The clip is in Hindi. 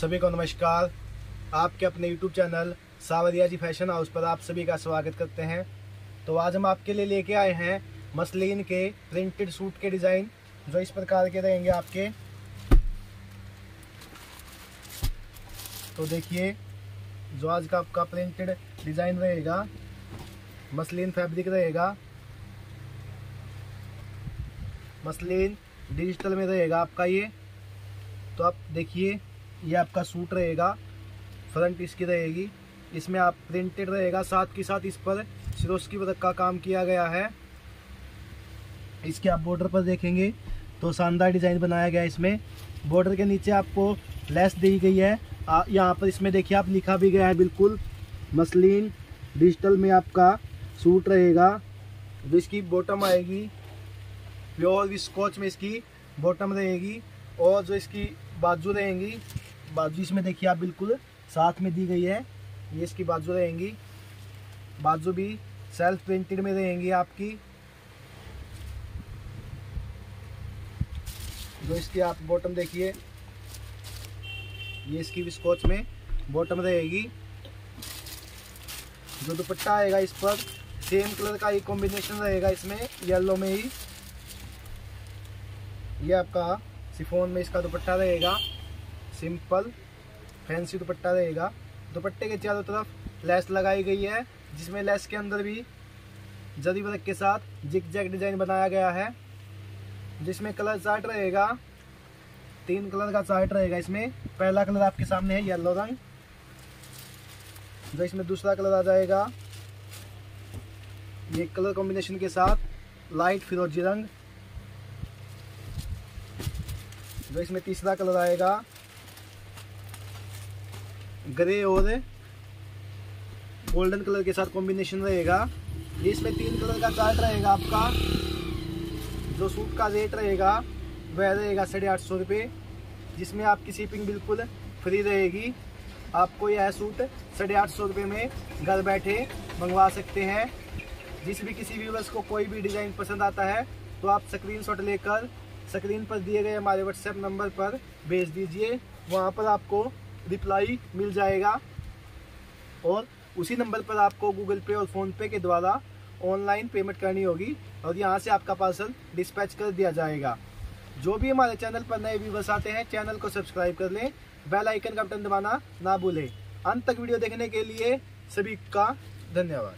सभी को नमस्कार। आपके अपने YouTube चैनल सावरिया जी फ़ैशन हाउस पर आप सभी का स्वागत करते हैं। तो आज हम आपके लिए लेके आए हैं मसलिन के प्रिंटेड सूट के डिज़ाइन जो इस प्रकार के रहेंगे आपके। तो देखिए, जो आज का आपका प्रिंटेड डिज़ाइन रहेगा, मसलिन फैब्रिक रहेगा, मसलिन डिजिटल में रहेगा आपका ये। तो आप देखिए ये आपका सूट रहेगा फ्रंट इसकी रहेगी। इसमें आप प्रिंटेड रहेगा, साथ के साथ इस पर सिरोस्की वर्क का काम किया गया है। इसके आप बॉर्डर पर देखेंगे तो शानदार डिज़ाइन बनाया गया है इसमें। बॉर्डर के नीचे आपको लेस दी गई है। यहाँ पर इसमें देखिए, आप लिखा भी गया है बिल्कुल। मसलिन डिजिटल में आपका सूट रहेगा। जो इसकी बॉटम आएगी। प्योर विस्कोच में इसकी बॉटम रहेगी। और जो इसकी बाजू रहेंगी बाजू इसमें देखिए आप बिल्कुल साथ में दी गई है। ये इसकी बाजू रहेंगी। बाजू भी सेल्फ प्रिंटेड में रहेंगी आपकी। जो इसकी आप बॉटम देखिए, ये इसकी विस्कोच में बॉटम रहेगी। जो दुपट्टा आएगा इस पर सेम कलर का ही कॉम्बिनेशन रहेगा इसमें येलो में ही। ये आपका सिफोन में इसका दुपट्टा रहेगा। सिंपल फैंसी दुपट्टा रहेगा दुपट्टे के चारों तरफ़ लेस लगाई गई है, जिसमें लेस के अंदर भी जरी वर्क के साथ जिक जैक डिज़ाइन बनाया गया है, जिसमें कलर चार्ट रहेगा। तीन कलर का चार्ट रहेगा इसमें। पहला कलर आपके सामने है येलो रंग, जो इसमें दूसरा कलर आ जाएगा। ये कलर कॉम्बिनेशन के साथ लाइट फिरोजी रंग, जो इसमें तीसरा कलर आएगा। ग्रे और गोल्डन कलर के साथ कॉम्बिनेशन रहेगा। इसमें तीन कलर का चार्ट रहेगा आपका। जो सूट का रेट रहेगा, वह रहेगा साढ़े आठ सौ रुपये। जिसमें आपकी शिपिंग बिल्कुल फ्री रहेगी। आपको यह सूट साढ़े आठ सौ रुपये में घर बैठे मंगवा सकते हैं। जिस भी किसी व्यूवर्स को कोई भी डिज़ाइन पसंद आता है तो आप स्क्रीनशॉट लेकर स्क्रीन पर दिए गए हमारे व्हाट्सएप नंबर पर भेज दीजिए। वहाँ पर आपको रिप्लाई मिल जाएगा। और उसी नंबर पर आपको गूगल पे और फ़ोन पे के द्वारा ऑनलाइन पेमेंट करनी होगी और यहाँ से आपका पार्सल डिस्पैच कर दिया जाएगा। जो भी हमारे चैनल पर नए व्यूवर्स आते हैं, चैनल को सब्सक्राइब कर लें बेल आइकन का बटन दबाना ना भूलें। अंत तक वीडियो देखने के लिए सभी का धन्यवाद।